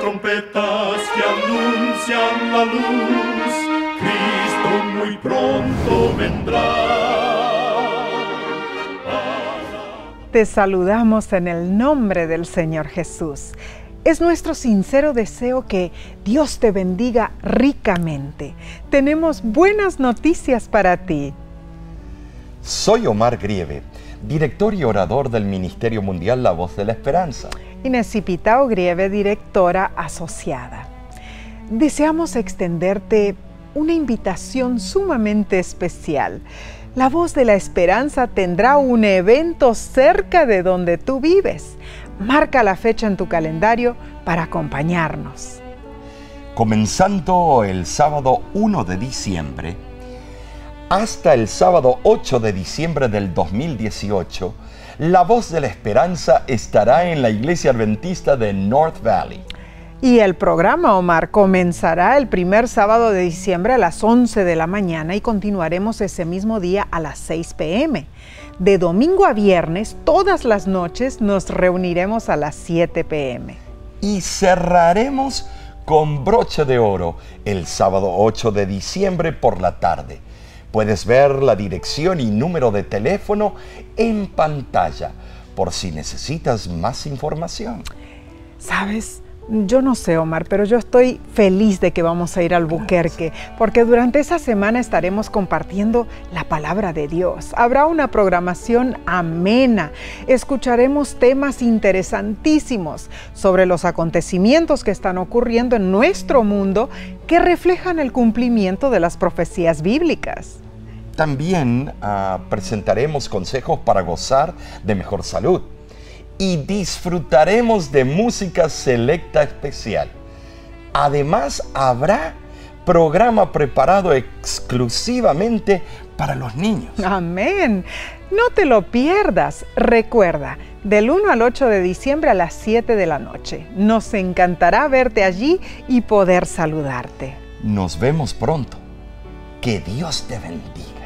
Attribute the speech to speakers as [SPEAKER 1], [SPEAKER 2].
[SPEAKER 1] trompetas que anuncian la luz, Cristo muy pronto vendrá.
[SPEAKER 2] Te saludamos en el nombre del Señor Jesús. Es nuestro sincero deseo que Dios te bendiga ricamente. Tenemos buenas noticias para ti.
[SPEAKER 3] Soy Omar Grieve, director y orador del Ministerio Mundial La Voz de la Esperanza.
[SPEAKER 2] Inés Cipitao Grieve, directora asociada. Deseamos extenderte una invitación sumamente especial. La Voz de la Esperanza tendrá un evento cerca de donde tú vives. Marca la fecha en tu calendario para acompañarnos.
[SPEAKER 3] Comenzando el sábado 1 de diciembre hasta el sábado 8 de diciembre del 2018, la voz de la esperanza estará en la iglesia adventista de North Valley.
[SPEAKER 2] Y el programa, Omar, comenzará el primer sábado de diciembre a las 11 de la mañana y continuaremos ese mismo día a las 6 pm. De domingo a viernes, todas las noches, nos reuniremos a las 7 pm.
[SPEAKER 3] Y cerraremos con broche de oro el sábado 8 de diciembre por la tarde. Puedes ver la dirección y número de teléfono en pantalla por si necesitas más información.
[SPEAKER 2] ¿Sabes? Yo no sé, Omar, pero yo estoy feliz de que vamos a ir al Buquerque, porque durante esa semana estaremos compartiendo la palabra de Dios. Habrá una programación amena. Escucharemos temas interesantísimos sobre los acontecimientos que están ocurriendo en nuestro mundo que reflejan el cumplimiento de las profecías bíblicas.
[SPEAKER 3] También uh, presentaremos consejos para gozar de mejor salud y disfrutaremos de música selecta especial. Además, habrá programa preparado exclusivamente para los niños.
[SPEAKER 2] Amén. No te lo pierdas. Recuerda, del 1 al 8 de diciembre a las 7 de la noche. Nos encantará verte allí y poder saludarte.
[SPEAKER 3] Nos vemos pronto. Que Dios te bendiga.